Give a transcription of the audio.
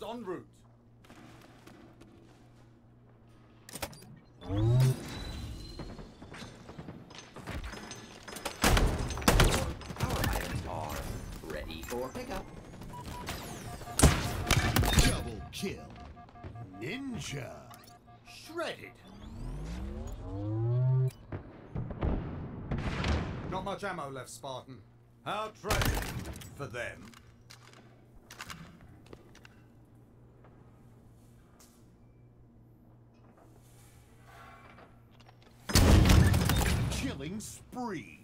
En route. Our items are ready for pickup. Double kill. Ninja. Shredded. Not much ammo left, Spartan. How tragic for them. Killing spree.